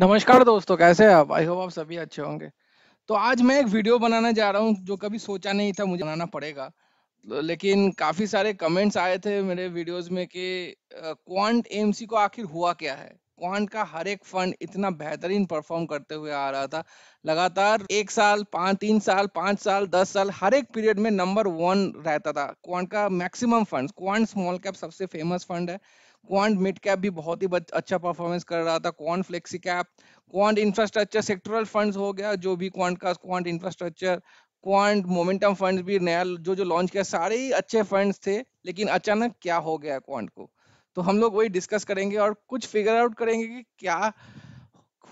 नमस्कार दोस्तों, कैसे हैं आप? आई होप आप सभी अच्छे होंगे। तो आज मैं एक वीडियो बनाने जा रहा हूँ जो कभी सोचा नहीं था मुझे बनाना पड़ेगा। लेकिन काफ़ी सारे कमेंट्स आए थे मेरे वीडियोज़ में कि क्वांट एएमसी को आखिर हुआ क्या है? क्वांट का हर एक फंड इतना बेहतरीन परफ़ॉर्म करते हुए आ रहा था। लगातार एक साल, 5 3 साल, 5 साल, 10 साल हर एक पीरियड में नंबर वन रहता था। क्वांट का maximum fund Quant small cap सबसे फ़ेमस फंड है। क्वांट मिड कैप भी बहुत ही अच्छा परफ़ॉर्मेंस कर रहा था। Quant flexi cap, Quant infrastructure sectoral funds हो गया जो भी क्वांट का Quant infrastructure, Quant momentum funds भी नया जो-जो लॉन्च किया सारे ही अच्छे फंड्स थे। लेकिन अचानक क्या हो गया क्वांट को? तो हम लोग वही डिस्कस करेंगे और कुछ फिगर आउट करेंगे कि क्या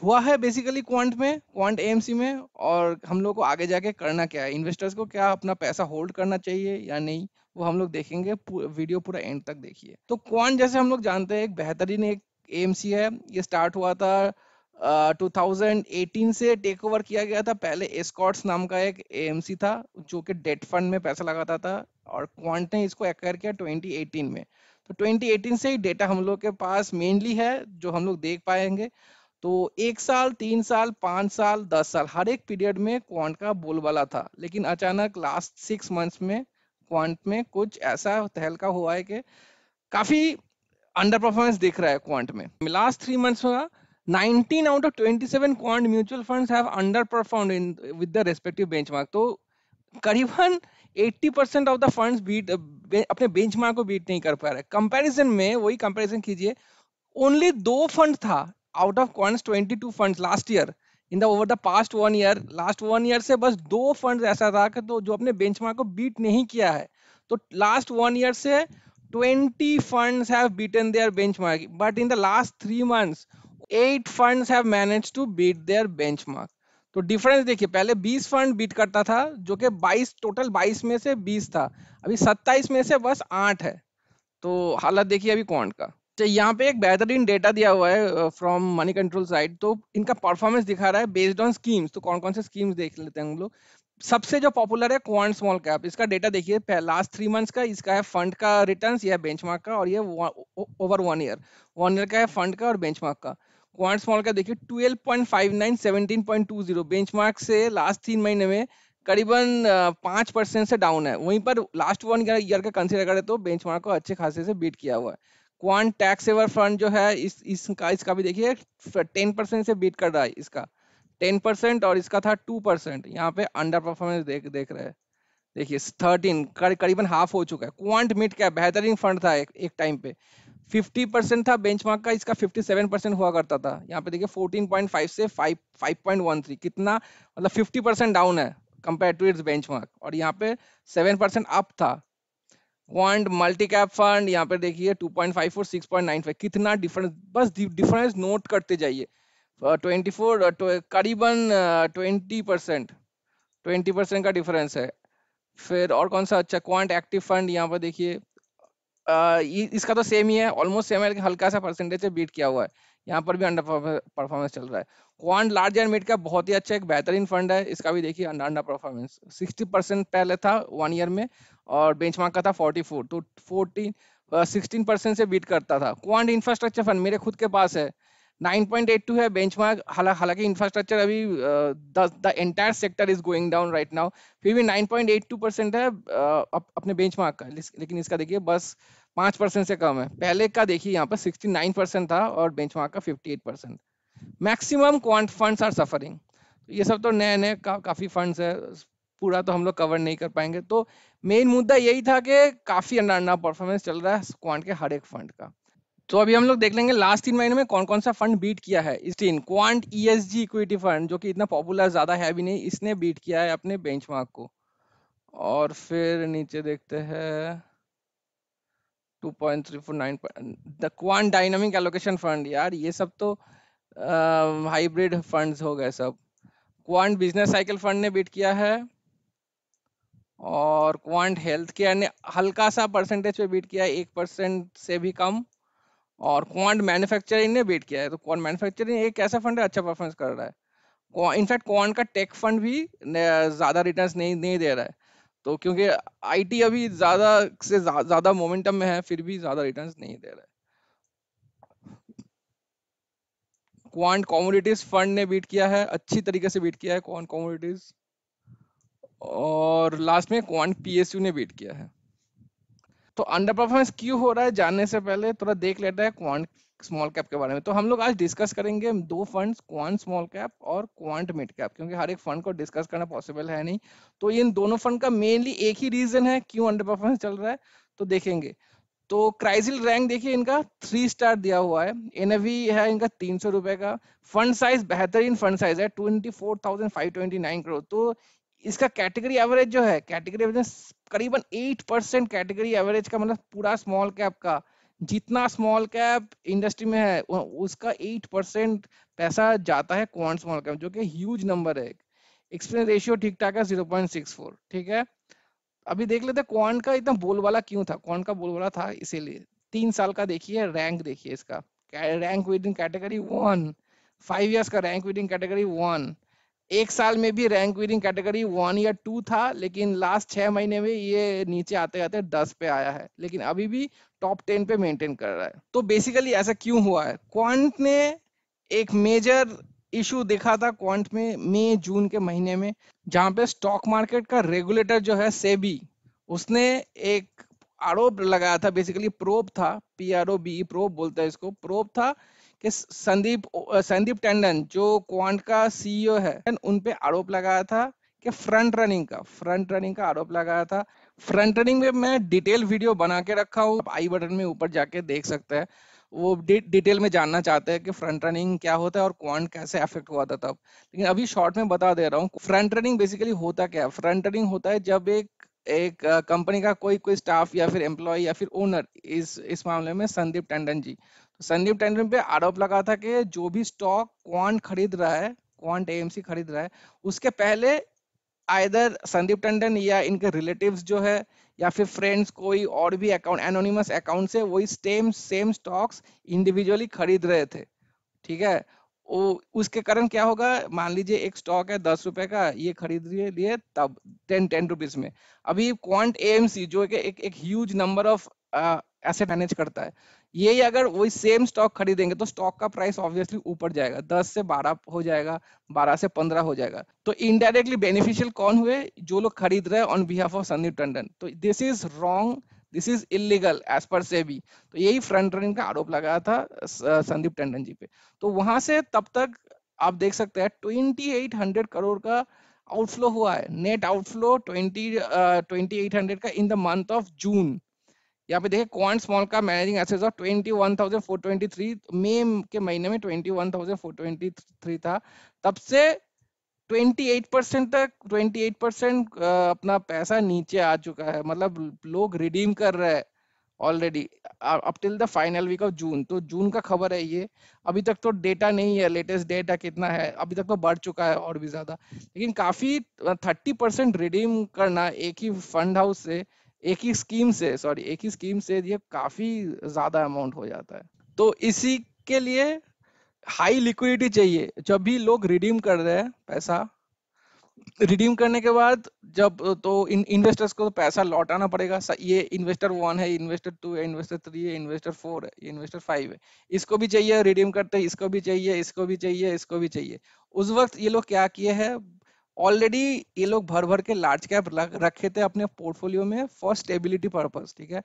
हुआ है बेसिकली क्वांट में, क्वांट एएमसी में और हम लोग को आगे जाके करना क्या है? इन्वेस्टर्स को क्या अपना पैसा होल्ड करना चाहिए या नहीं? वो हम लोग देखेंगे वीडियो पूरा एंड तक देखिए। तो क्वांट जैसे हम लोग जानते हैं एक बेहतरीन एक एएमसी है। ये स्टार्ट हुआ था अ, 2018 से टेक ओवर किया गया था। पहले एस्कॉर्ट्स नाम का एक एएमसी था जो कि डेट फंड में पैसा लगाता था और क्वांट ने इसको एक्वायर किया 2018 में। तो 2018 से ही डेटा हम लोग के पास मेनली है जो हम लोग देख पाएँगे तो एक साल, तीन साल, 5 साल, 10 साल हर एक पीरियड में क्वांट का बोलबाला था। लेकिन अचानक लास्ट सिक्स मंथ्स में क्वांट में कुछ ऐसा तहलका हुआ है कि काफ़ी अंडर परफॉर्मेंस दिख रहा है क्वांट में। लास्ट 3 मंथ्स में 19 out of 27 Quant mutual funds have underperformed in with the respective benchmark. तो करीबन 80% ऑफ़ द फंड्स बीट अपने बेंचमार्क को बीट नहीं कर पा रहे। कंपैरिजन में वही कंपैरिजन कीजिए, ओनली दो फंड था out of Quant's 22 funds last year in the over the past 1 year last 1 year से बस 2 फंड्स ऐसा था कि तो जो अपने बेंचमार्क को बीट नहीं किया है। तो लास्ट 1 ईयर से 20 funds have beaten their benchmark, but in the last 3 months 8 funds have managed to beat their benchmark तो डिफरेंस देखिए, पहले 20 फंड बीट करता था, जो कि 22 टोटल 22 में से 20 था। अभी 27 में से बस 8 है। तो हालत देखिए अभी क्वांट का। तो यहाँ पे एक बेहतरीन डेटा दिया हुआ है फ्रॉम मनी कंट्रोल साइड तो इनका परफॉर्मेंस दिखा रहा है बेस्ड ऑन स्कीम्स तो कौन कौन से स्कीम्स देख लेते हैं हम लोग। सबसे जो पॉपुलर है क्वांट स्मॉल कैप इसका डेटा देखिए लास्ट थ्री मंथ्स का, इसका है फंड का रिटर्न यह बेंचमार्क का, और ये over one year one year का है फंड का और बेंचमार्क का। क्वांट स्मॉल का देखिए 12.59 17.20 बेंचमार्क से लास्ट तीन महीने में करीबन पाँच परसेंट से डाउन है। वहीं पर लास्ट वन ईयर का कंसिडर करें तो बेंचमार्क को अच्छे खासे से बीट किया हुआ है। क्वांट टैक्स सेवर फंड जो है इस इसका इसका भी देखिए टेन परसेंट से बीट कर रहा है इसका। टेन परसेंट और इसका था टू परसेंट यहाँ पे अंडर परफॉर्मेंस देख देख रहे हैं। देखिए थर्टीन करीबन हाफ़ हो चुका है। क्वांट मिड क्या बेहतरीन फंड था एक, एक टाइम पे। 50 परसेंट था बेंचमार्क का इसका 57 परसेंट हुआ करता था। यहाँ पे देखिए 14.5 से 5 5.13 कितना मतलब 50 परसेंट डाउन है कंपेयर टू इट्स बेंचमार्क और यहाँ पे 7 परसेंट अप था। क्वांट मल्टी कैप फंड यहाँ पे देखिए 2.5 और 6.95 कितना डिफरेंस बस डिफरेंस नोट करते जाइए। ट्वेंटी फोर करीबन ट्वेंटी परसेंट ट्वेंटी परसेंट का डिफरेंस है। फिर और कौन सा अच्छा क्वांट एक्टिव फंड यहाँ पर देखिए इसका तो सेम ही है ऑलमोस्ट सेम है, लेकिन हल्का सा परसेंटेज बीट किया हुआ है। यहाँ पर भी अंडर परफॉर्मेंस चल रहा है। क्वांट लार्ज एंड मिड का बहुत ही अच्छा एक बेहतरीन फंड है इसका भी देखिए अंडर परफॉर्मेंस सिक्सटी परसेंट पहले था वन ईयर में और बेंचमार्क का था फोर्टी फोर तो फोर्टीन सिक्सटीन परसेंट से बीट करता था। क्वांट इंफ्रास्ट्रक्चर फंड मेरे खुद के पास है। 9.82 है बेंचमार्क हालाँकि इंफ्रास्ट्रक्चर अभी the entire sector is going down right now फिर भी 9.82 परसेंट है uh, अपने बेंचमार्क का। लेकिन इसका देखिए बस पाँच परसेंट से कम है। पहले का देखिए यहाँ पर 69 परसेंट था और बेंचमार्क का 58 percent. Maximum Quant funds are suffering ये सब तो नए नए का, काफ़ी फंड्स है। पूरा तो हम लोग कवर नहीं कर पाएँगे। तो मेन मुद्दा यही था कि काफ़ी अंडा परफॉर्मेंस चल रहा है क्वांट के हर एक फंड का। तो अभी हम लोग देख लेंगे लास्ट तीन महीने में कौन कौन सा फंड बीट किया है। इस तीन क्वांट ईएसजी इक्विटी फंड जो कि इतना पॉपुलर ज़्यादा है भी नहीं इसने बीट किया है अपने बेंचमार्क को। और फिर नीचे देखते हैं। 2.349 the Quant dynamic allocation fund यार, ये सब तो हाइब्रिड फंड्स हो गए सब। क्वांट बिज़नेस साइकिल फंड ने बीट किया है। और क्वांट हेल्थ केयर ने हल्का सा परसेंटेज पे बीट किया है, एक परसेंट से भी कम। और क्वांट मैन्युफैक्चरिंग ने बीट किया है तो क्वांट मैन्युफैक्चरिंग एक ऐसा फंड है अच्छा परफॉर्मेंस कर रहा है। इनफैक्ट क्वांट का टेक फंड भी ज़्यादा रिटर्न्स नहीं नहीं दे रहा है। तो क्योंकि आईटी अभी ज़्यादा से ज़्यादा मोमेंटम में है, फिर भी ज़्यादा रिटर्न्स नहीं दे रहा है। क्वांट कॉमोडिटीज फंड ने बीट किया है, अच्छी तरीके से बीट किया है क्वांट कॉमोडिटीज और लास्ट में क्वांट पीएसयू ने बीट किया है। तो अंडर परफॉर्मेंस क्यों हो रहा है, जानने से पहले थोड़ा देख लेता है क्वांट स्मॉल कैप के बारे में। तो हम लोग आज डिस्कस करेंगे दो फंड्स क्वांट स्मॉल कैप और क्वांट मिड कैप क्योंकि हर एक फंड को डिस्कस करना पॉसिबल है नहीं। तो इन दोनों फंड का मेनली एक ही रीजन है, क्यों अंडर परफॉर्मेंस चल रहा है तो देखेंगे। तो क्राइसिल रैंक देखिए, इनका थ्री स्टार दिया हुआ है। एनएवी है इनका तीन सौ रुपए का। फंड साइज़ बेहतरीन फंड साइज़ है ट्वेंटी फोर करोड़ तो इसका कैटेगरी एवरेज जो है कैटेगरी एवरेज करीबन एट परसेंट कैटेगरी एवरेज का मतलब पूरा स्मॉल कैप का। जितना स्मॉल कैप इंडस्ट्री में है उसका एट परसेंट पैसा जाता है क्वांट स्मॉल कैप जो कि ह्यूज नंबर है। एक्सपीरियंस रेशियो ठीक ठाक है ज़ीरो पॉइंट सिक्स फोर ठीक है? अभी देख लेते क्वांट का इतना बोलवाला क्यों था? क्वांट का बोलवाला था इसीलिए। तीन साल का देखिए रैंक देखिए इसका। Rank within category one five years का rank within category one एक साल में भी रैंक विनिंग कैटेगरी वन या टू था, लेकिन लास्ट छह महीने में ये नीचे आते आते दस पे आया है। लेकिन अभी भी टॉप टेन पे मेंटेन कर रहा है। तो बेसिकली ऐसा क्यों हुआ है? क्वांट ने एक मेजर इशू देखा था क्वांट में मई जून के महीने में, जहाँ पे स्टॉक मार्केट का रेगुलेटर जो है सेबी उसने एक आरोप लगाया था बेसिकली प्रोब था P R O B probe बोलता है इसको। प्रोब था कि संदीप संदीप टंडन, जो क्वांट का सीईओ है, उन पे आरोप लगाया था कि फ्रंट रनिंग का फ्रंट रनिंग का आरोप लगाया था। फ्रंट रनिंग में मैं डिटेल वीडियो बना के रखा हूँ आई बटन में ऊपर जाके देख सकते हैं। वो डिटेल में जानना चाहते हैं कि फ्रंट रनिंग क्या होता है और क्वांट कैसे अफेक्ट हुआ था तब। लेकिन अभी शॉर्ट में बता दे रहा हूँ फ्रंट रनिंग बेसिकली होता क्या है? फ्रंट रनिंग होता है जब एक एक कंपनी का कोई कोई स्टाफ या फिर एम्प्लॉय या फिर ओनर इस इस मामले में संदीप टंडन जी। संदीप टंडन पे आरोप लगा था कि जो भी स्टॉक क्वांट खरीद रहा है क्वांट एएमसी खरीद रहा है उसके पहले आइदर संदीप टंडन या इनके रिलेटिव्स जो है या फिर फ्रेंड्स कोई और भी अकाउंट एनोनिमस अकाउंट से वही सेम सेम स्टॉक्स इंडिविजुअली खरीद रहे थे। ठीक है? वो उसके कारण क्या होगा? मान लीजिए एक स्टॉक है दस रुपए का ये खरीद लिए तब टेन टेन रुपीज़ में। अभी क्वांट एएमसी जो एक, एक huge number of asset manage करता है ये अगर वही सेम स्टॉक खरीदेंगे तो स्टॉक का प्राइस ऑब्वियसली ऊपर जाएगा। 10 से 12 हो जाएगा 12 से 15 हो जाएगा। तो इनडायरेक्टली बेनिफिशियल कौन हुए? जो लोग खरीद रहे हैं on behalf of Sandeep Tandon तो this is wrong this is illegal as per se भी तो यही फ्रंट रनिंग का आरोप लगाया था संदीप टंडन जी पे। तो वहाँ से तब तक आप देख सकते हैं ट्वेंटी एट हंड्रेड करोड़ का आउटफ्लो हुआ है। Net outflow twenty twenty eight hundred का in the month of June यहाँ पे देखिए क्वांट स्मॉल का मैनेजिंग एसेट्स ऑफ़ 21,423 मई के महीने में 21,423 था। तब से 28 परसेंट तक 28 परसेंट अपना पैसा नीचे आ चुका है। मतलब लोग रिडीम कर रहे हैं already up till the final week of June तो जून का खबर है ये। अभी तक तो डेटा नहीं है लेटेस्ट डेटा कितना है अभी तक तो बढ़ चुका है और भी ज़्यादा। लेकिन काफ़ी थर्टी परसेंट रिडीम करना एक ही फंड हाउस से एक ही स्कीम से सॉरी एक ही स्कीम से ये काफ़ी ज़्यादा अमाउंट हो जाता है। तो इसी के लिए हाई लिक्विडिटी चाहिए। जब भी लोग रिडीम कर रहे हैं पैसा रिडीम करने के बाद जब तो इन इन्वेस्टर्स को तो पैसा लौटाना पड़ेगा। ये इन्वेस्टर वन है इन्वेस्टर टू है इन्वेस्टर थ्री है इन्वेस्टर फोर है इन्वेस्टर फाइव है। इसको भी चाहिए रिडीम करते, इसको भी चाहिए, इसको भी चाहिए, इसको भी चाहिए। उस वक्त ये लोग क्या किए हैं? ऑलरेडी ये लोग भर भर के लार्ज कैप रखे थे अपने पोर्टफोलियो में फॉर स्टेबिलिटी पर्पज ठीक है?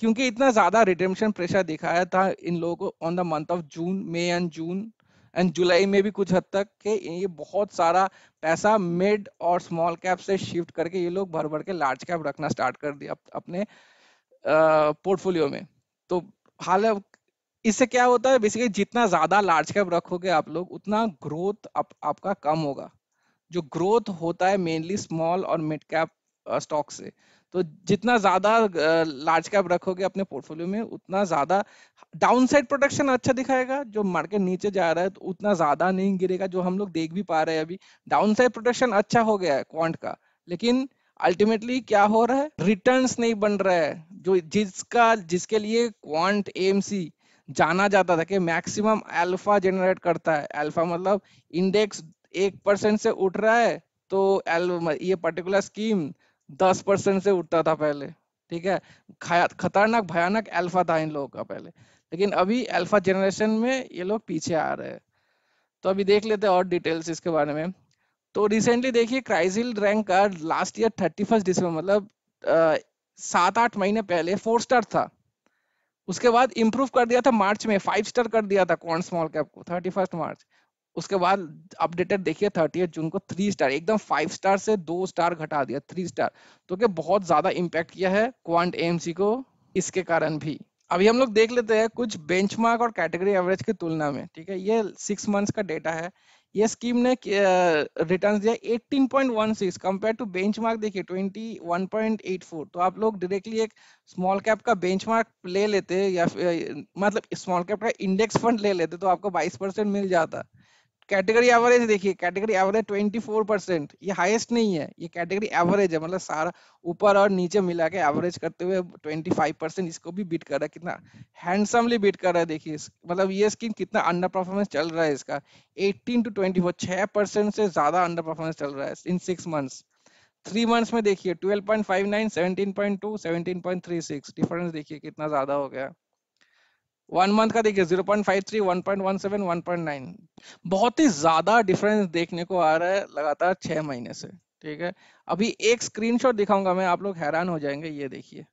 क्योंकि इतना ज़्यादा रिडेम्पशन प्रेशर दिखाया था इन लोगों को on the month of June May and June and July में भी कुछ हद तक के ये बहुत सारा पैसा मिड और स्मॉल कैप से शिफ्ट करके ये लोग भर भर के लार्ज कैप रखना स्टार्ट कर दिया अपने पोर्टफोलियो में। तो हाल इससे क्या होता है? बेसिकली जितना ज़्यादा लार्ज कैप रखोगे आप लोग उतना ग्रोथ आप, आपका कम होगा। जो ग्रोथ होता है मेनली स्मॉल और मिड कैप स्टॉक से तो जितना ज़्यादा लार्ज कैप रखोगे अपने पोर्टफोलियो में, उतना ज़्यादा डाउन साइड प्रोटेक्शन अच्छा दिखाएगा, जो मार्केट नीचे जा रहा है तो उतना ज़्यादा नहीं गिरेगा, जो हम लोग देख भी पा रहे हैं अभी। डाउन साइड प्रोटेक्शन अच्छा हो गया है क्वांट का, लेकिन अल्टीमेटली क्या हो रहा है? रिटर्न्स नहीं बन रहा है, जो जिसका, जिसके लिए क्वांट एमसी जाना जाता था कि मैक्सिमम अल्फ़ा जनरेट करता है। अल्फ़ा मतलब इंडेक्स एक परसेंट से उठ रहा है तो ये पर्टिकुलर स्कीम दस परसेंट से उठता था पहले, ठीक है? खतरनाक, भयानक अल्फ़ा था इन लोगों का पहले। लेकिन अभी अल्फ़ा जनरेशन में ये लोग पीछे आ रहे हैं। तो अभी देख लेते हैं और डिटेल्स इसके बारे में। तो रिसेंटली देखिए क्राइजिल रैंक का लास्ट ईयर थर्टी फ़र्स्ट दिसंबर मतलब सात आठ महीने पहले फोर स्टार था। उसके बाद इम्प्रूव कर दिया था मार्च में फाइव स्टार कर दिया था कौन स्मॉल कैप को थर्टी फ़र्स्ट मार्च उसके बाद अपडेटेड देखिए थर्टी जून को थ्री स्टार एकदम फाइव स्टार से दो स्टार घटा दिया थ्री स्टार तो क्या बहुत ज़्यादा इम्पैक्ट किया है क्वांट एमसी को इसके कारण भी। अभी हम लोग देख लेते हैं कुछ बेंचमार्क और कैटेगरी एवरेज की तुलना में, ठीक है? ये सिक्स मंथ्स का डेटा है। ये स्कीम ने रिटर्न दिया 18.16 कंपेयर टू बेंचमार्क देखिए 21.84 तो आप लोग डायरेक्टली एक स्मॉल कैप का बेंचमार्क ले लेते या मतलब स्मॉल कैप का इंडेक्स फंड ले लेते तो आपको 22 परसेंट मिल जाता। कैटेगरी एवरेज देखिए कैटेगरी एवरेज 24 परसेंट ये हाईएस्ट नहीं है, ये कैटेगरी एवरेज है मतलब सारा ऊपर और नीचे मिला के एवरेज करते हुए 25 परसेंट इसको भी बीट कर रहा है, कितना हैंडसमली बीट कर रहा है, देखिए मतलब ये स्कीम कितना अंडर परफॉर्मेंस चल रहा है इसका 18 टू 24 छह परसेंट से ज़्यादा अंडर परफॉर्मेंस चल रहा है in six months three months में देखिए 12.59 17.2 17.36 डिफरेंस देखिए कितना ज़्यादा हो गया। वन मंथ का देखिए 0.53 1.17 1.9 बहुत ही ज़्यादा डिफरेंस देखने को आ रहा है लगातार छह महीने से, ठीक है? अभी एक स्क्रीनशॉट दिखाऊँगा मैं, आप लोग हैरान हो जाएँगे, ये देखिए।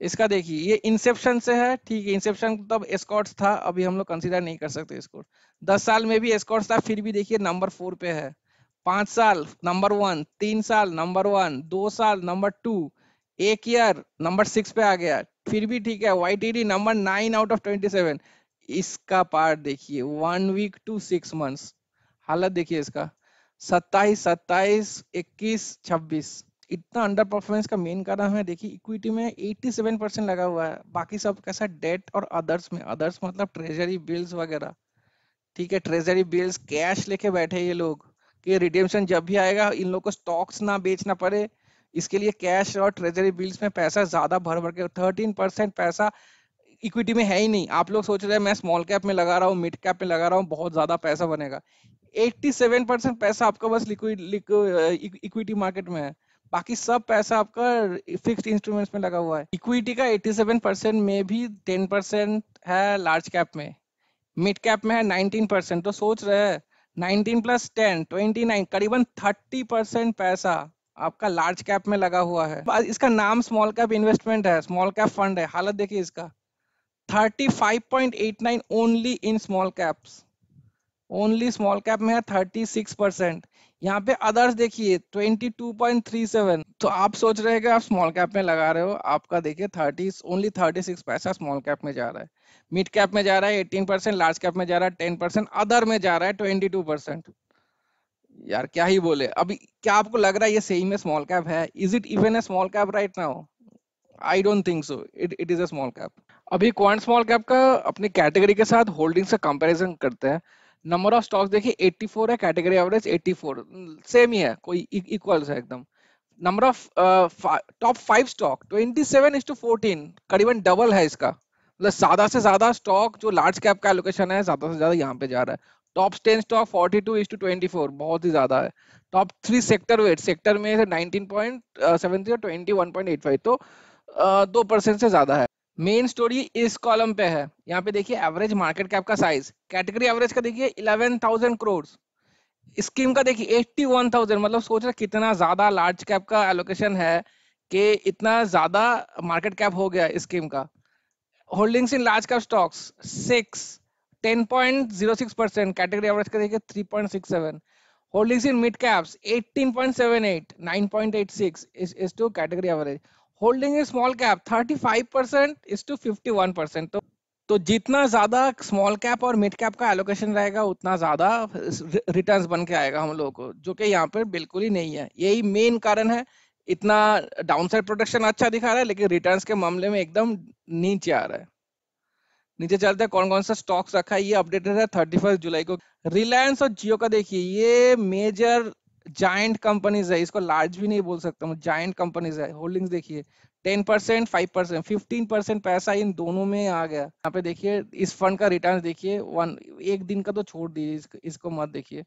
इसका देखिए, ये इंसेप्शन से है, ठीक है? इंसेप्शन तब एस्कॉट्स था, अभी हम लोग कंसीडर नहीं कर सकते इसको। दस साल में भी एस्कॉट्स था, फिर भी देखिए नंबर फोर पे है। पाँच साल नंबर वन तीन साल नंबर वन दो साल नंबर टू एक ईयर नंबर सिक्स पे आ गया। फिर भी ठीक है Y T number nine out of twenty seven इसका पार्ट देखिए one week two six months हालत देखिए इसका। सत्ताईस सत्ताईस, इक्कीस, छब्बीस। इतना अंडर परफॉर्मेंस का मेन कारण है, देखिए इक्विटी में 87 परसेंट लगा हुआ है। बाकी सब कैसा डेट और अदर्स में। अदर्स मतलब ट्रेजरी बिल्स वगैरह। ठीक है ट्रेजरी बिल्स कैश लेके बैठे ये लोग। कि रिडेम्पशन जब भी आएगा, इन लोग को स्टॉक्स ना बेचना पड़े। इसके लिए कैश और ट्रेजरी बिल्स में पैसा ज़्यादा भर भर के थर्टीन परसेंट पैसा इक्विटी में है ही नहीं। आप लोग सोच रहे हैं, मैं स्मॉल कैप में लगा रहा हूँ मिड कैप में लगा रहा हूँ, बहुत ज़्यादा पैसा बनेगा। 87 परसेंट पैसा आपका बस लिक्विड इक्विटी मार्केट में है। बाकी सब पैसा आपका फिक्स्ड इंस्ट्रूमेंट्स में लगा हुआ है। इक्विटी का 87 परसेंट में भी 10 परसेंट है लार्ज कैप में। मिड कैप में है 19 परसेंट तो सोच रहे हैं 19 प्लस 10 29 करीबन 30 परसेंट पैसा आपका लार्ज कैप में लगा हुआ है। इसका नाम स्मॉल कैप इन्वेस्टमेंट है स्मॉल कैप फंड है। हालत देखिए इसका। 35.89 only in small caps only small cap में है 36 परसेंट यहाँ पे अदर्स देखिए 22.37 तो आप सोच रहे हैं कि आप स्मॉल कैप में लगा रहे हो, आपका देखिए 30 ओनली 36 पैसा स्मॉल कैप में जा रहा है। मिड कैप में जा रहा है 18 परसेंट लार्ज कैप में जा रहा है 10 परसेंट अदर में जा रहा है 22 परसेंट यार क्या ही बोले। अभी क्या आपको लग रहा है ये सही में स्मॉल कैप है? Is it even a small cap right now I don't think so it it is a small cap अभी क्वांट स्मॉल कैप का अपनी कैटेगरी के साथ होल्डिंग्स का कंपैरिजन करते हैं। नंबर ऑफ़ स्टॉक्स देखिए 84 है कैटेगरी एवरेज 84 सेम ही है, कोई इक्वल है एकदम। Number of top five stock 27 is to 14 करीबन डबल है इसका। मतलब ज़्यादा से ज़्यादा स्टॉक जो लार्ज कैप का एलोकेशन है, ज़्यादा से ज़्यादा यहाँ पे जा रहा है। Top ten stock 42 two is to twenty बहुत ही ज़्यादा है। Top three sector weight sector में nineteen point seven three twenty one point eight five तो दो परसेंट से ज़्यादा है। मेन स्टोरी इस कॉलम पे है। यहाँ पे देखिए एवरेज मार्केट कैप का साइज़ कैटेगरी एवरेज का देखिए इलेवन थाउज़ेंड करोड़ स्कीम का देखिए एट्टी वन थाउज़ेंड मतलब सोच रहे कितना ज़्यादा लार्ज कैप का एलोकेशन है कि इतना ज़्यादा मार्केट कैप हो गया स्कीम का। Holdings in large cap stocks six 10.06 percent category average का देखिए 3.67 holdings in mid caps 18.78 9.86 is is to category average. Holding in small cap 35 percent is to 51 percent तो तो जितना ज़्यादा स्मॉल कैप और मिड कैप का allocation रहेगा, उतना ज़्यादा रिटर्न्स बन के आएगा हम लोगों को, जो कि यहाँ पर बिल्कुल ही नहीं है। यही मेन कारण है, इतना डाउनसाइड प्रोटेक्शन अच्छा दिखा रहा है, लेकिन रिटर्न्स के मामले में एकदम नीचे आ रहा है। नीचे चलते हैं कौन कौन सा स्टॉक्स रखा है ये अपडेटेड है थर्टी फ़र्स्ट जुलाई को। रिलायंस और जियो का देखिए ये मेजर जाइंट कंपनीज़ है इसको लार्ज भी नहीं बोल सकता हूँ जाइंट कंपनीज़ है। होल्डिंग्स देखिए ten percent five percent fifteen percent पैसा इन दोनों में आ गया। यहाँ पे देखिए इस फंड का रिटर्न देखिए वन एक दिन का तो छोड़ दीजिए इस, इसको मत देखिए।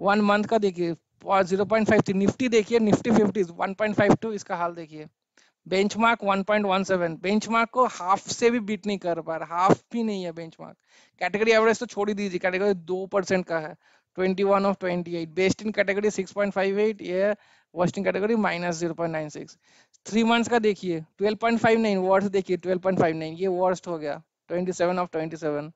वन मंथ का देखिए zero point five three Nifty देखिए Nifty fifty one point five two इसका हाल देखिए। बेंचमार्क 1.17 बेंचमार्क को हाफ़ से भी बीट नहीं कर पा रहा। हाफ़ भी नहीं है बेंचमार्क कैटेगरी एवरेज तो छोड़ ही दीजिए। कैटेगरी दो परसेंट का है। 21 ऑफ़ 28 बेस्ट इन कैटेगरी 6.58 ये worst in category minus 0.96 three months का देखिए। 12.59 वर्स्ट देखिए। 12.59 ये वर्स्ट हो गया। 27 ऑफ़ 27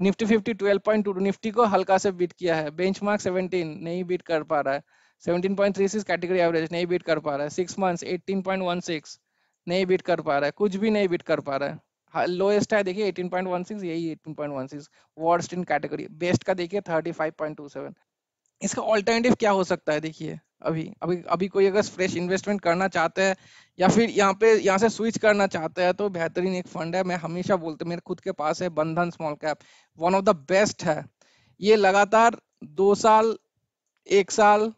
निफ्टी 50 12.22 निफ्टी को हल्का से बीट किया है। बेंचमार्क 17 नहीं बीट कर पा रहा है। 17.36 कैटेगरी एवरेज नहीं बीट कर पा रहा है। सिक्स मंथ्स 18.16 नहीं बीट कर पा रहा है। कुछ भी नहीं बीट कर पा रहा है। लोएस्ट है, देखिए 18.16 यही 18.16 वर्स्ट इन कैटेगरी बेस्ट का देखिए 35.27 इसका ऑल्टरनेटिव क्या हो सकता है, देखिए, अभी अभी अभी कोई अगर फ्रेश इन्वेस्टमेंट करना चाहते हैं, या फिर यहाँ पे, यहाँ से स्विच करना चाहते हैं तो बेहतरीन एक फंड है। मैं हमेशा बोलते मेरे खुद के पास है Bandhan small cap one of the best है। ये लगातार दो साल, एक साल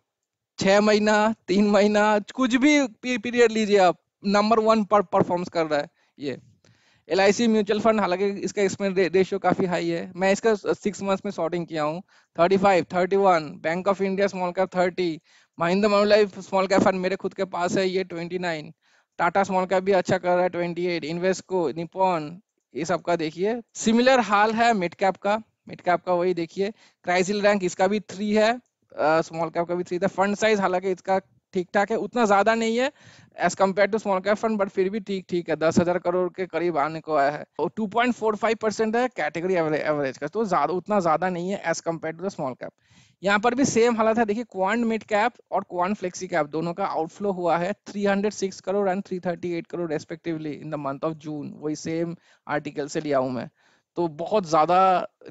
छह महीना, तीन महीना, कुछ भी पीरियड लीजिए आप। नंबर वन पर परफॉर्म्स कर रहा है, ये। L I C mutual fund हालाँकि इसका इसमें रेशियो काफ़ी हाई है। मैं इसका सिक्स मंथ्स में शॉर्टिंग किया हूँ। Thirty five thirty one Bank of India small cap thirty Mahindra Manulife small cap fund मेरे खुद के पास है, ये twenty nine Tata small cap भी अच्छा कर रहा है ट्वेंटी एट इन्वेस्को निपॉन ये सब का देखिए। सिमिलर हाल है मिड कैप का। मिड कैप का वही देखिए। क्राइसिल रैंक इसका भी थ्री है। स्मॉल कैप का भी थ्री था। फंड साइज़ हालाँकि इसका ठीक ठाक है, उतना ज़्यादा नहीं है as compared to small cap fund but फिर भी ठीक ठीक है। दस हज़ार करोड़ के करीब आने को आया है। और two point four five percent है कैटेगरी एवरेज का तो ज़्यादा, उतना ज़्यादा नहीं है as compared to the small cap यहाँ पर भी सेम हालत है। देखिए क्वांट मिड कैप और क्वांट फ्लेक्सी कैप दोनों का आउटफ्लो हुआ है 306 crore and 338 crore respectively in the month of June वही सेम आर्टिकल से लिया हूँ मैं। तो बहुत ज़्यादा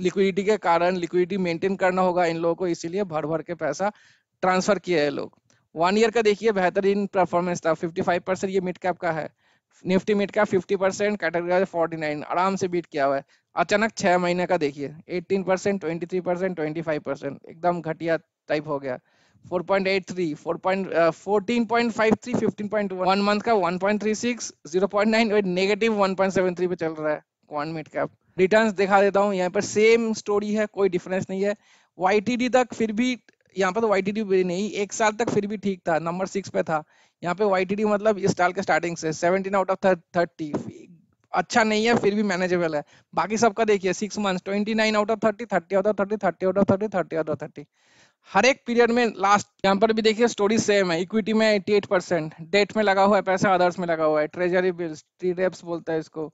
लिक्विडिटी के कारण लिक्विडिटी मेंटेन करना होगा इन लोगों को, इसीलिए भर भर के पैसा ट्रांसफ़र किया है लोग। वन ईयर का देखिए बेहतरीन परफॉर्मेंस था 55 परसेंट ये मिड कैप का है। Nifty mid cap 50 percent category 49 आराम से बीट किया हुआ है। अचानक छह महीने का देखिए 18 percent twenty three percent twenty five percent एकदम घटिया टाइप हो गया। 4.83 4.14.53 15.1 वन मंथ का 1.36 0.9 और नेगेटिव 1.73 पे चल रहा है क्वांट मिड कैप रिटर्न्स दिखा देता हूँ। यहाँ पर सेम स्टोरी है, कोई डिफरेंस नहीं है। वाईटीडी तक फिर भी, यहाँ पर तो भी नहीं, एक साल तक फिर भी ठीक था नंबर सिक्स पे था। यहाँ पे वाईटीडी मतलब इस साल के स्टार्टिंग से सेवनटीन आउट ऑफ़ थर्टी अच्छा नहीं है, फिर भी मैनेजेबल है। बाकी सबका देखिए six month twenty nine out of thirty thirty out of thirty thirty out of thirty thirty out of thirty हर एक पीरियड में लास्ट यहाँ पर भी देखिए स्टोरी सेम है। इक्विटी में 88 परसेंट डेट में लगा हुआ है, पैसा अदर्स में लगा हुआ है। ट्रेजरी बिल्स टी रेप्स बोलता है इसको।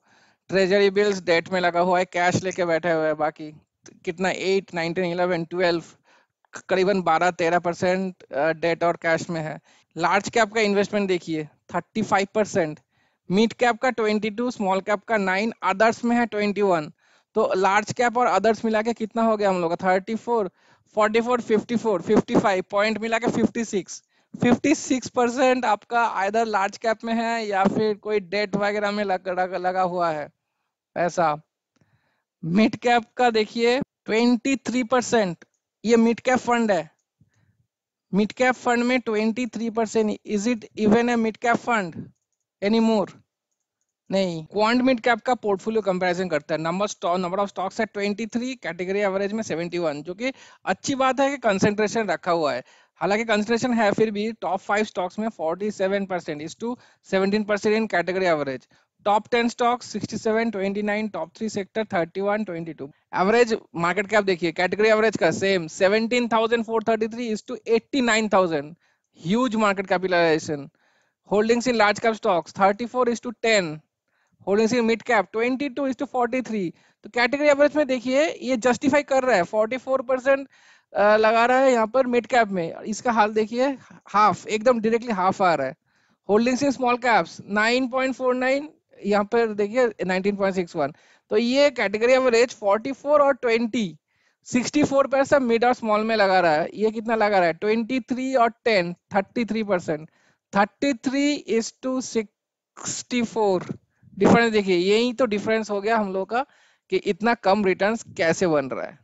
ट्रेजरी बिल्स डेट में लगा हुआ है, कैश लेके बैठे हुए हैं बाकी। कितना? एट, नाइनटीन, इलेवन, ट्वेल्व करीबन बारह, तेरह परसेंट डेट और कैश में है। लार्ज कैप का इन्वेस्टमेंट देखिए, thirty five percent. Mid cap का ट्वेंटी टू, स्मॉल कैप का नाइन, अदर्स में है ट्वेंटी वन। तो लार्ज कैप और अदर्स मिला के कितना हो गया हम लोग का? Thirty four, forty four, fifty four, fifty five, point मिला के fifty six. Fifty six percent आपका आइधर लार्ज कैप में है या फिर कोई डेट वगैरह में लग, लग, लगा हुआ है पैसा मिड कैप का देखिए ट्वेंटी थ्री परसेंट ये मिड कैप फंड है। मिड कैप फंड में twenty three percent is it even a mid cap fund any more नहीं क्वांट मिड कैप का पोर्टफोलियो कंपैरिजन करता है। Number stock number of stocks है 23 category average में 71 जो कि अच्छी बात है कि कंसेंट्रेशन रखा हुआ है। हालाँकि कंसेंट्रेशन है फिर भी टॉप फाइव स्टॉक्स में 47 percent is to 17 percent in category average top 10 stocks 67 29 top three sector 31 22 average market cap देखिए कैटेगरी एवरेज का same 17,433 is to 89,000 huge market capitalization holdings in large cap stocks 34 is to 10 holdings in mid cap 22 is to 43 तो category average में देखिए ये justify कर रहा है 44 percent लगा रहा है यहाँ पर मिड कैप में। इसका हाल देखिए हाफ़ एकदम डायरेक्टली हाफ़ आ रहा है। होल्डिंग्स इन स्मॉल कैप्स 9.49 यहाँ पर देखिए 19.61 तो ये कैटेगरी एवरेज 44 और 20 64 परसेंट मिड और स्मॉल में लगा रहा है। ये कितना लगा रहा है? 23 और 10 33 परसेंट 33 इज़ टू 64 डिफरेंस देखिए, यही तो डिफरेंस हो गया हम लोग का कि इतना कम रिटर्न्स कैसे बन रहा है।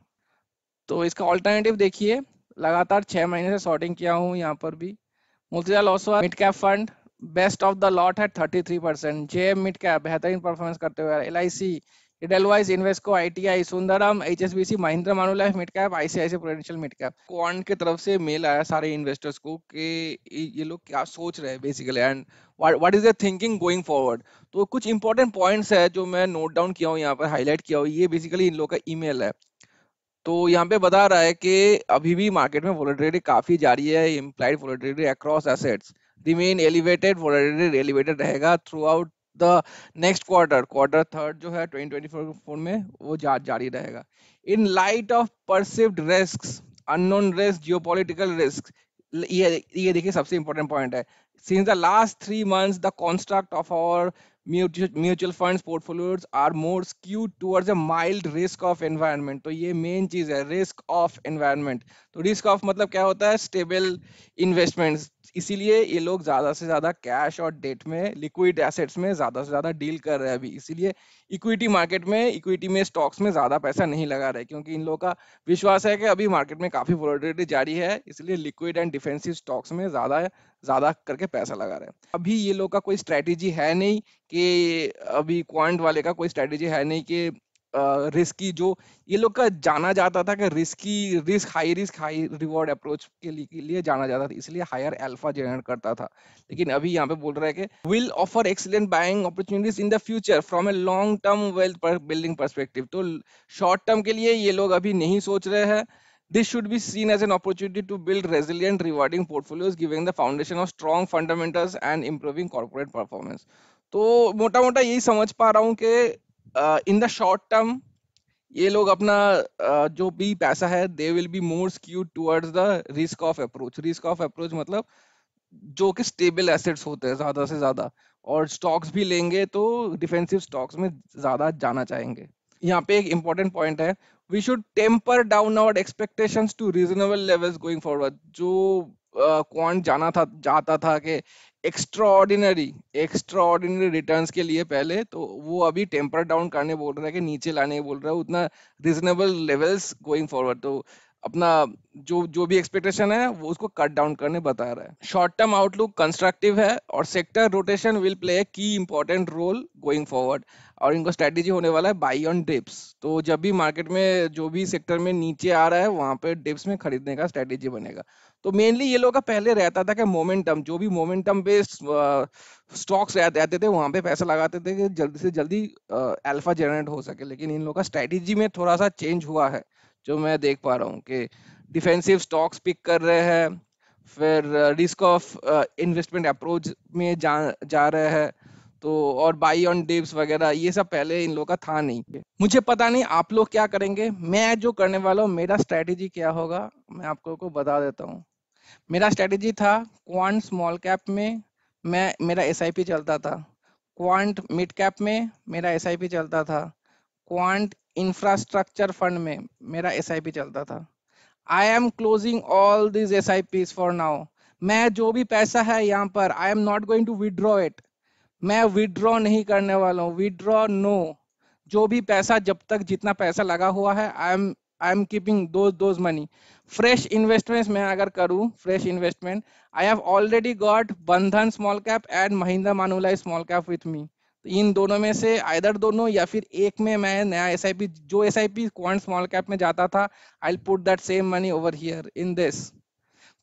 तो इसका ऑल्टरनेटिव देखिए लगातार छह महीने से शॉर्टिंग किया हूँ यहाँ पर भी। Motilal लॉसवा mid cap fund best of the lot है थर्टी थ्री परसेंट जे मिड कैप बेहतरीन परफॉर्मेंस करते हुए L I C Edelweiss, Invesco, ITI, Sundaram, HSBC, Mahindra Manulife mid cap, ICICI Prudential mid cap Quant की तरफ़ से मेल आया सारे इन्वेस्टर्स को कि ये लोग क्या सोच रहे हैं basically and what is the thinking going forward तो कुछ इंपॉर्टेंट पॉइंट्स है जो मैं नोट डाउन किया हूँ यहाँ पर हाईलाइट किया हूँ। ये बेसिकली इन लोग का ईमेल है। तो यहाँ पे बता रहा है कि अभी भी मार्केट में वोलेटिलिटी काफ़ी जारी है implied volatility across assets remain elevated volatility elevated रहेगा throughout the next quarter quarter third जो है 2024 में वो जा, जारी रहेगा. In light of perceived risk unknown risk geopolitical risk ये ये देखिए सबसे इंपॉर्टेंट पॉइंट है. Since the last three months the construct of our mutual funds portfolios are more skew towards a mild risk off environment तो ये main चीज़ है risk off environment तो रिस्क ऑफ़ मतलब क्या होता है? स्टेबल इन्वेस्टमेंट्स इसीलिए ये लोग ज़्यादा से ज़्यादा कैश और डेट में, लिक्विड एसेट्स में ज़्यादा से ज़्यादा डील कर रहे हैं अभी। इसीलिए इक्विटी मार्केट में, इक्विटी में स्टॉक्स में ज़्यादा पैसा नहीं लगा रहे, क्योंकि इन लोगों का विश्वास है कि अभी मार्केट में काफ़ी वोलेटिलिटी जारी है, इसलिए लिक्विड एंड डिफेंसिव स्टॉक्स में ज़्यादा ज़्यादा करके पैसा लगा रहे हैं। अभी ये लोग का कोई स्ट्रेटेजी है नहीं कि अभी क्वांट वाले का कोई स्ट्रेटेजी है नहीं कि रिस्की जो ये लोग का जाना जाता था कि risky risk high risk high reward approach के लिए, के लिए जाना जाता था इसलिए हायर अल्फ़ा जनरेट करता था। लेकिन अभी यहाँ पे बोल रहा है कि will offer excellent buying opportunities in the future from a long term wealth building perspective तो शॉर्ट टर्म के लिए ये लोग अभी नहीं सोच रहे हैं। This should be seen as an opportunity to build resilient, rewarding portfolios, giving the foundation of strong fundamentals and improving corporate performance. तो मोटा मोटा यही समझ पा रहा हूँ कि इन द शॉर्ट टर्म ये लोग अपना uh, जो भी पैसा है they will be more skew towards the risk off approach risk off approach मतलब जो कि स्टेबल एसेट्स होते हैं ज़्यादा से ज़्यादा। और स्टॉक्स भी लेंगे तो डिफेंसिव स्टॉक्स में ज़्यादा जाना चाहेंगे। यहाँ पे एक इम्पोर्टेंट पॉइंट है we should temper down our expectations to reasonable levels going forward जो क्वांट जाना था, जाता था कि एक्स्ट्राऑर्डिनरी एक्स्ट्राऑर्डिनरी रिटर्न्स के लिए पहले तो वो अभी टेम्पर डाउन करने बोल रहा है कि नीचे लाने बोल रहा है, उतना रिजनेबल लेवल्स गोइंग फॉरवर्ड तो अपना जो जो भी एक्सपेक्टेशन है, वो उसको कट डाउन करने बता रहा है। शॉर्ट टर्म आउटलुक कंस्ट्रक्टिव है और sector rotation will play key important role going forward और इनको स्ट्रेटेजी होने वाला है बाई ऑन डिप्स तो जब भी मार्केट में, जो भी सेक्टर में नीचे आ रहा है, वहाँ पे डिप्स में खरीदने का स्ट्रेटेजी बनेगा। तो मेनली ये लोग का पहले रहता था कि मोमेंटम जो भी मोमेंटम बेस्ड स्टॉक्स रहते थे, वहाँ पे पैसा लगाते थे कि जल्दी से जल्दी अल्फ़ा जनरेट हो सके। लेकिन इन लोग का स्ट्रेटेजी में थोड़ा सा चेंज हुआ है। जो मैं देख पा रहा हूँ कि डिफेंसिव स्टॉक्स पिक कर रहे हैं, फिर रिस्क ऑफ़ इन्वेस्टमेंट अप्रोच में जा जा रहे हैं तो और बाई ऑन डिप्स वगैरह, ये सब पहले इन लोग का था नहीं। मुझे पता नहीं आप लोग क्या करेंगे, मैं जो करने वाला हूँ, मेरा स्ट्रेटेजी क्या होगा, मैं आपको को बता देता हूँ। मेरा स्ट्रेटेजी था क्वांट स्मॉल कैप में, मैं, मेरा एसआईपी चलता था। क्वांट मिड कैप में, मेरा एसआईपी चलता था। क्वांट इंफ्रास्ट्रक्चर फंड में मेरा एसआईपी चलता था। I am closing all this S I for now मैं जो भी पैसा है यहाँ पर I am not going to withdraw it मैं विड्रॉ नहीं करने वाला हूँ। विड्रॉ नो जो भी पैसा, जब तक जितना पैसा लगा हुआ है I am I am keeping those money fresh investment मैं अगर करूँ fresh investment I have already got Bandhan small cap and Mahindra Manulife small cap with me इन दोनों में से आइदर दोनों या फिर एक में मैं नया एसआईपी जो S I P Quant small cap में जाता था I put that same money over here in this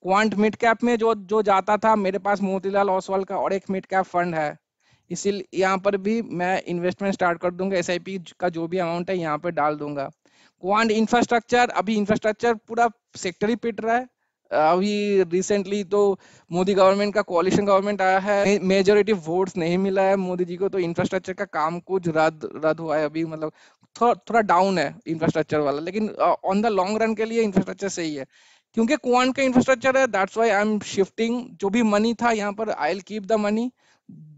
Quant mid cap में जो जो जाता था, मेरे पास मोतीलाल ओसवाल का और एक मिड कैप फंड है। इसीलिए यहाँ पर भी मैं इन्वेस्टमेंट स्टार्ट कर दूँगा एसआईपी का जो भी अमाउंट है, यहाँ पे डाल दूँगा। क्वांट इंफ्रास्ट्रक्चर अभी इंफ्रास्ट्रक्चर पूरा सेक्टर ही पिट रहा है। अभी रिसेंटली तो मोदी गवर्नमेंट का कोalition गवर्नमेंट आया है। मेजोरिटी वोट्स नहीं मिला है मोदी जी को तो इंफ्रास्ट्रक्चर का काम कुछ रद्द रद्द हुआ है अभी मतलब थोड़ा थोड़ा डाउन है इंफ्रास्ट्रक्चर वाला, लेकिन ऑन द लॉन्ग रन के लिए इंफ्रास्ट्रक्चर सही है। क्योंकि क्वांट का इंफ्रास्ट्रक्चर है that's why I am shifting जो भी मनी था यहाँ पर I will keep the money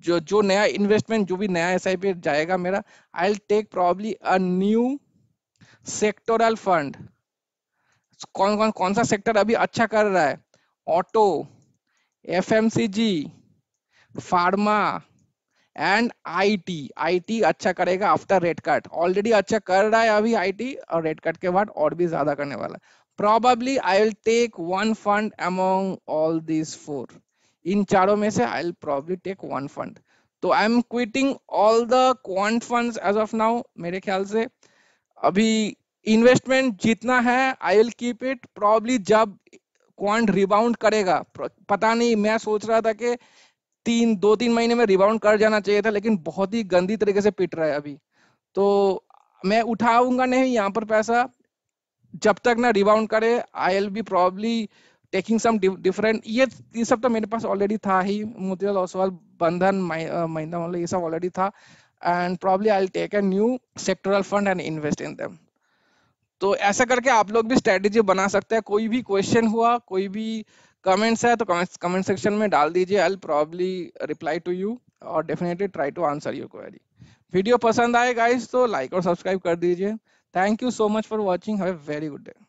जो जो नया इन्वेस्टमेंट जो भी नया एस आई पी जाएगा मेरा I will take probably a new sectoral fund कौन कौन कौन सा सेक्टर अभी अच्छा कर रहा है? Auto, FMCG, pharma and IT. IT अच्छा करेगा आफ्टर रेड कट। ऑलरेडी अच्छा कर रहा है अभी आईटी और रेड कट के बाद और भी ज़्यादा करने वाला probably i will take one fund among all these four इन चारों में से I will probably take one fund तो I am quitting all the Quant funds as of now मेरे ख्याल से। अभी इन्वेस्टमेंट जितना है I will keep it probably जब क्वांट रिबाउंड करेगा पता नहीं, मैं सोच रहा था कि तीन, दो तीन महीने में रिबाउंड कर जाना चाहिए था, लेकिन बहुत ही गंदी तरीके से पिट रहा है अभी। तो मैं उठाऊँगा नहीं यहाँ पर पैसा। जब तक ना रिबाउंड करे I'll be probably taking some different ये ये सब तो मेरे पास ऑलरेडी था ही। मोतीलाल ओसवाल बंधन महिंद्रा मतलब ये सब ऑलरेडी था। And probably I take a new sectoral fund and invest in them तो ऐसा करके आप लोग भी स्ट्रेटेजी बना सकते हैं। कोई भी क्वेश्चन हुआ, कोई भी कमेंट्स है तो कमेंट सेक्शन में डाल दीजिए। I probably reply to you और definitely try to answer your query video पसंद आए गाइस तो लाइक और सब्सक्राइब कर दीजिए। Thank you so much for watching have a very good day